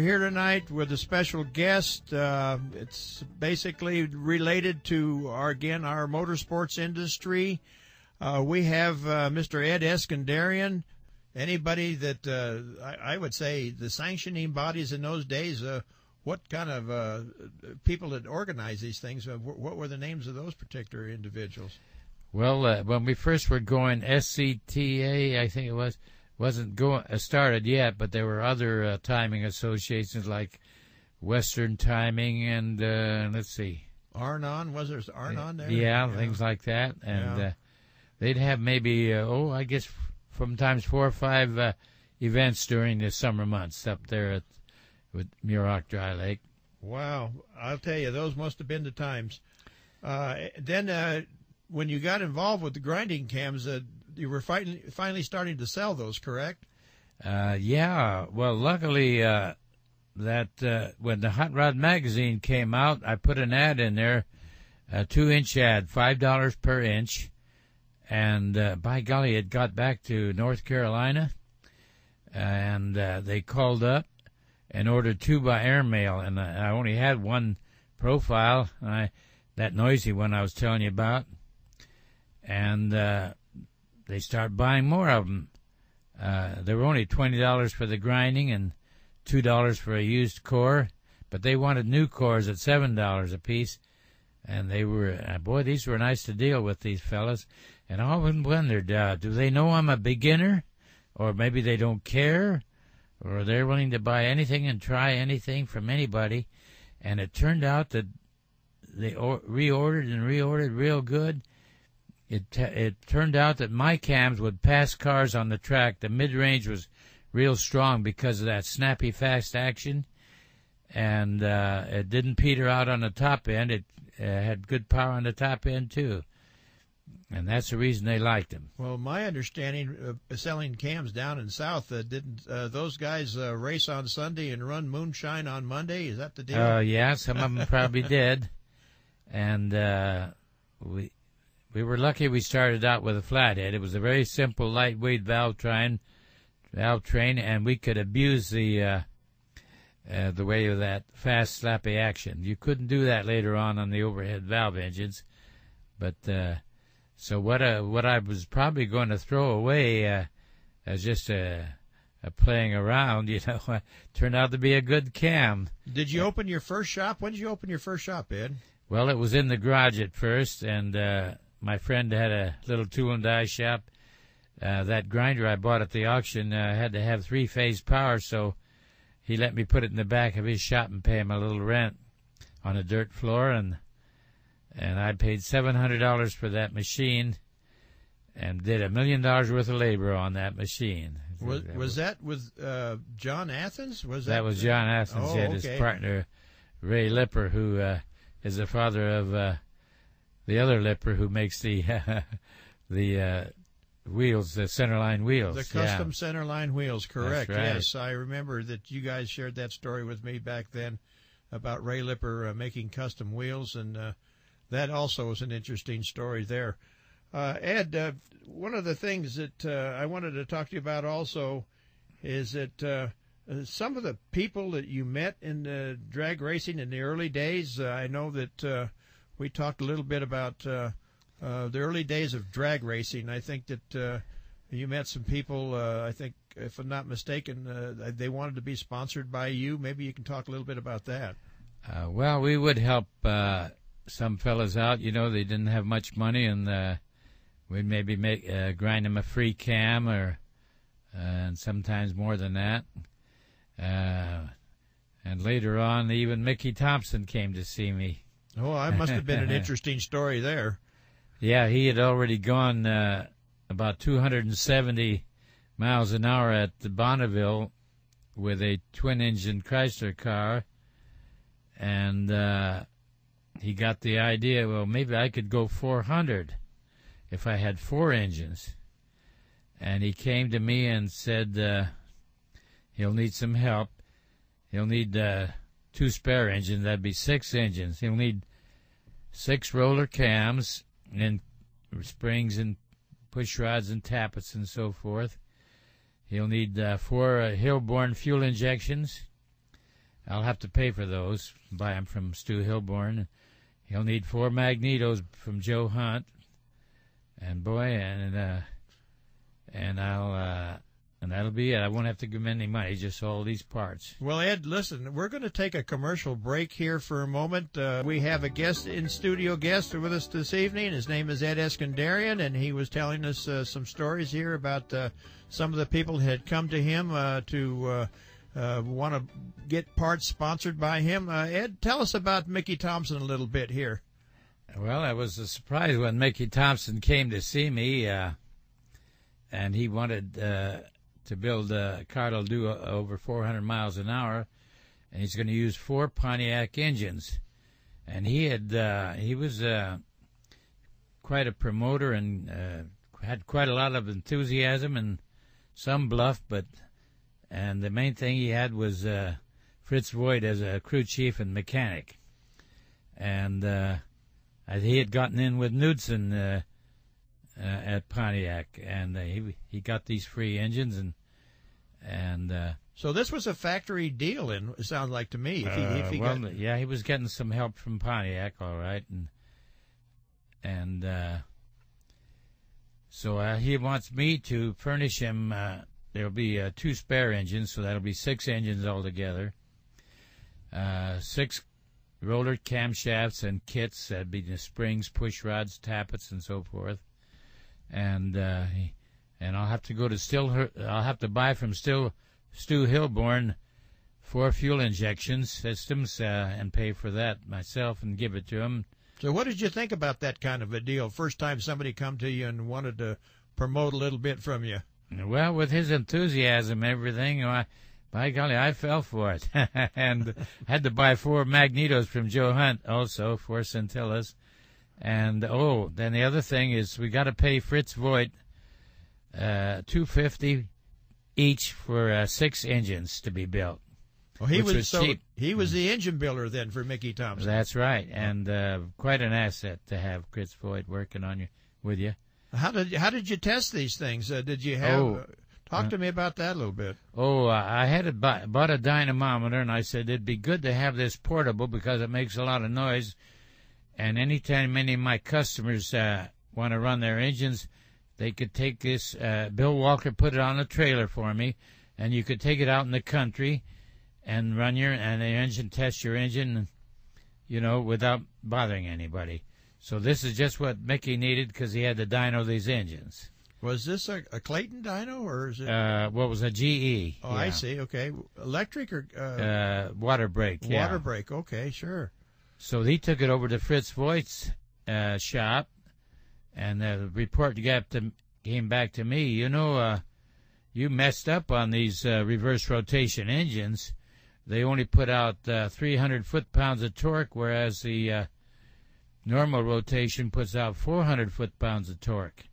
here tonight with a special guest. Uh, it's basically related to our again our motorsports industry. Uh, we have uh, Mr. Ed Iskenderian. Anybody that uh, I, I, would say the sanctioning bodies in those days, uh, what kind of people that organized these things? what were the names of those particular individuals? Well, when we first were going, SCTA, I think it was wasn't going uh, started yet, but there were other uh, timing associations like Western Timing and uh, let's see, Arnon was there Arnon there? Yeah, yeah. things like that, and yeah. Uh, they'd have maybe uh, oh, I guess from times four or five uh, events during the summer months up there at with Muroc Dry Lake. Wow, I'll tell you, those must have been the times. then when you got involved with the grinding cams, you were finally finally starting to sell those, correct? Uh, yeah. Well, luckily, uh, that uh, when the Hot Rod magazine came out, I put an ad in there, a two-inch ad, five dollars per inch, and uh, by golly, it got back to North Carolina, and uh, they called up and ordered two by airmail, and I only had one profile, I that noisy one I was telling you about, and uh, they start buying more of them. Uh, they were only twenty dollars for the grinding and two dollars for a used core, but they wanted new cores at seven dollars a piece, and they were uh, boy, these were nice to deal with these fellas. And I often wondered, uh, do they know I'm a beginner, or maybe they don't care, or they're willing to buy anything and try anything from anybody? And it turned out that they or- reordered and reordered real good, it it turned out that my cams would pass cars on the track. The mid range was real strong because of that snappy fast action, and uh, it didn't peter out on the top end. It uh, had good power on the top end too, and that's the reason they liked them. Well, my understanding of uh, selling cams down in South uh, didn't uh, those guys uh, race on Sunday and run moonshine on Monday? Is that the deal? Uh, yeah, some of them probably did, and uh, we we were lucky we started out with a flathead. It was a very simple, lightweight valve train, valve train, and we could abuse the uh, uh, the way of that fast, slappy action. You couldn't do that later on on the overhead valve engines, but uh, so what? Uh, what I was probably going to throw away uh, as just a, a playing around, you know, turned out to be a good cam. Did you open your first shop? When did you open your first shop, Ed? Well, it was in the garage at first, and uh, my friend had a little tool and die shop. Uh, that grinder I bought at the auction uh, had to have three phase power, so he let me put it in the back of his shop and pay him a little rent on a dirt floor, and and I paid seven hundred dollars for that machine, and did a million dollars worth of labor on that machine. Was, was that with uh, John Athens? Was that, that was John Athens? Oh, had okay. his partner Ray Lipper, who uh, is the father of uh, the other Lipper who makes the the uh, wheels, the centerline wheels. The custom yeah. centerline wheels, correct? Right. Yes, I remember that you guys shared that story with me back then about Ray Lipper uh, making custom wheels, and uh, that also was an interesting story there. Uh, Ed, uh, one of the things that uh, I wanted to talk to you about also is that some of the people that you met in the drag racing in the early days. I know that we talked a little bit about uh, uh, the early days of drag racing. I think that uh, you met some people. Uh, I think, if I'm not mistaken, uh, they wanted to be sponsored by you. Maybe you can talk a little bit about that. Uh, well, we would help some fellas out. You know, they didn't have much money, and we'd maybe make grind them a free cam, or and sometimes more than that. and later on, even Mickey Thompson came to see me Oh, I must have been an interesting story there. Yeah, he had already gone uh, about 270 miles an hour at the Bonneville with a twin-engine Chrysler car, and uh, he got the idea. Well, maybe I could go 400 if I had four engines. And he came to me and said uh, he'll need some help. He'll need uh, two spare engines. That'd be six engines. He'll need six roller cams and springs and push rods and tappets and so forth. He'll need uh, four uh, Hilborn fuel injections, I'll have to pay for those. Buy them from Stu Hilborn. He'll need four magnetos from Joe Hunt, and boy, and uh, and I'll uh, and that'll be it. I won't have to give him any money, just all these parts. Well, Ed, listen, we're going to take a commercial break here for a moment. Uh, we have a guest in studio guest with us this evening. His name is Ed Iskenderian, and he was telling us uh, some stories here about uh, some of the people that had come to him uh, to uh, uh, want to get parts sponsored by him. Ed, tell us about Mickey Thompson a little bit here. Well, I was surprised when Mickey Thompson came to see me, and he wanted to build a car that'll do over 400 miles an hour, and he's going to use four Pontiac engines. And he had uh, he was uh, quite a promoter and uh, had quite a lot of enthusiasm and some bluff, but and the main thing he had was uh, Fritz Voigt as a crew chief and mechanic, and uh, he had gotten in with Knudsen uh, uh, at Pontiac, and uh, he he got these free engines, and and uh, so this was a factory deal. In it sounds like to me. If he, if he uh, well, got... yeah, he was getting some help from Pontiac, all right, and and uh, so uh, he wants me to furnish him. Uh, there'll be uh, two spare engines, so that'll be six engines altogether. six roller camshafts and kits. That'd be the springs, push rods, tappets, and so forth. And he, and I'll have to go to Still. I'll have to buy from Still Stu Hilborn four fuel injection systems uh, and pay for that myself and give it to him. So, what did you think about that kind of a deal? First time somebody come to you and wanted to promote a little bit from you. Well, with his enthusiasm everything, I, by golly, I fell for it, and had to buy four magnetos from Joe Hunt also, four Scintillas, and oh, then the other thing is we got to pay Fritz Voigt uh, 250 each for uh, six engines to be built. Well, he was, was, so he was the engine builder then for Mickey Thompson. That's right, and uh, quite an asset to have Fritz Voigt working on you with you. How did how did you test these things? Uh, did you have? Oh, uh, talk to me about that a little bit. Oh, I had a, bought a dynamometer, and I said it'd be good to have this portable because it makes a lot of noise. And anytime any of my customers uh, want to run their engines, they could take this. Uh, Bill Walker put it on a trailer for me, and you could take it out in the country and run your and the engine test your engine, you know, without bothering anybody. So this is just what Mickey needed because he had to dyno these engines. Was this a, a Clayton dyno or is it? Uh, what was a GE? Oh, yeah. I see. Okay, electric or uh, uh, water brake? Water yeah. brake. Okay, sure. So he took it over to Fritz Voigt's uh, shop, and the report to, came back to me. You know, uh, you messed up on these uh, reverse rotation engines. They only put out uh, 300 foot pounds of torque, whereas the uh, normal rotation puts out 400 foot pounds of torque.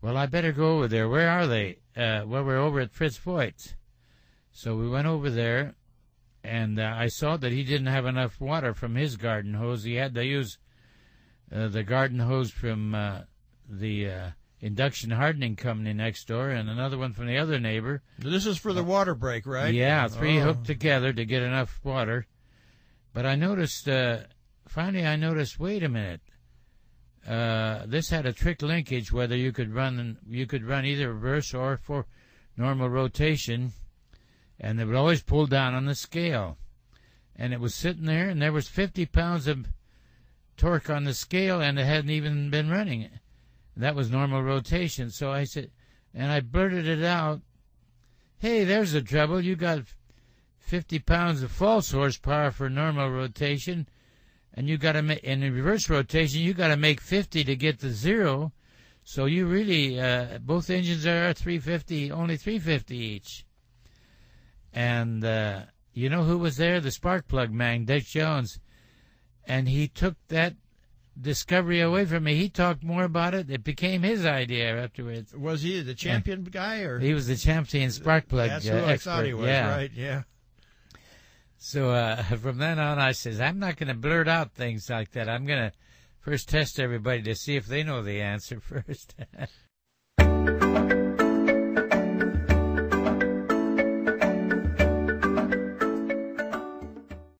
Well, I better go over there. Where are they? Uh, well, we're over at Fritz Voigt's. So we went over there, and uh, I saw that he didn't have enough water from his garden hose. He had to use uh, the garden hose from uh, the uh, induction hardening company next door, and another one from the other neighbor. This is for the water brake, right? Yeah, three oh. hooked together to get enough water. But I noticed, uh, finally, I noticed. Wait a minute. Uh, this had a trick linkage, whether you could run you could run either reverse or for normal rotation, and it would always pull down on the scale. And it was sitting there, and there was 50 pounds of torque on the scale, and it hadn't even been running. That was normal rotation. So I said, and I blurted it out. Hey, there's the trouble. You got 50 pounds of false horsepower for normal rotation, and you got to make in reverse rotation. You got to make 50 to get to zero. So you really uh, both engines are 350, only 350 each. And uh, you know who was there? The spark plug man, Dick Jones and he took that discovery away from me. He talked more about it. It became his idea afterwards. Was he the champion guy, or he was the champion spark plug? That's uh, who I thought he was. Yeah. Right? Yeah. So uh, from then on, I says I'm not going to blurt out things like that. I'm going to first test everybody to see if they know the answer first.